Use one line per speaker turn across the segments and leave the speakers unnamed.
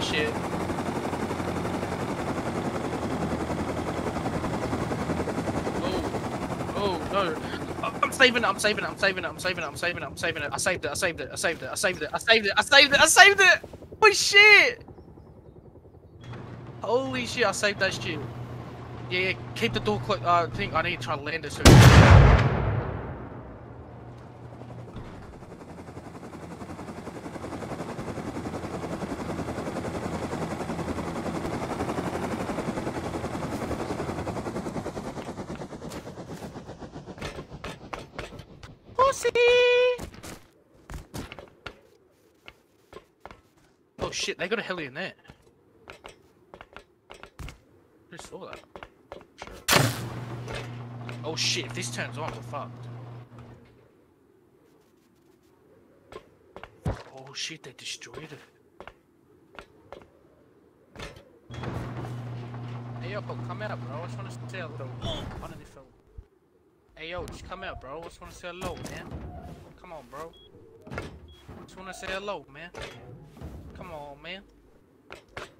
Holy shit. Oh, oh no. I'm saving it, I'm saving it, I'm saving it, I'm saving it, I'm saving it, I'm saving it. I saved it, I saved it, I saved it, I saved it, I saved it, I saved it, I saved it! Holy shit! Holy shit, I saved that shit. Yeah, yeah, keep the door closed. Uh, I think I need to try to land this. soon. Pussy! Oh shit, they got a heli in there. Who saw that? Oh shit, if this turns on, we're fucked. Oh shit, they destroyed it. Hey yo, come out, bro. I just want to say hello. On the phone. Hey yo, just come out, bro. I just want to say hello, man. Come on, bro. Just want to say hello, man. Come on, man.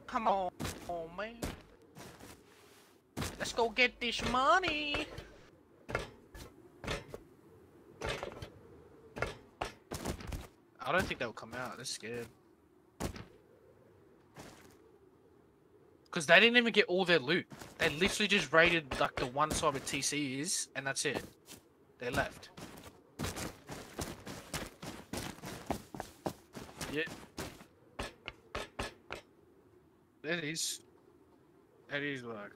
Come on, oh, man. Let's go get this money. I don't think they'll come out. They're scared. Because they didn't even get all their loot. They literally just raided like the one side where TC is, and that's it. They left. Yeah. That is. That is like.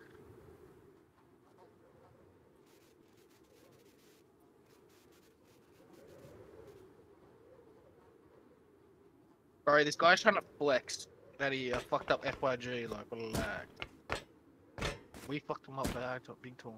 Bro, this guy's trying to flex that he uh, fucked up FYG, like, lag. We fucked him up bad, big time.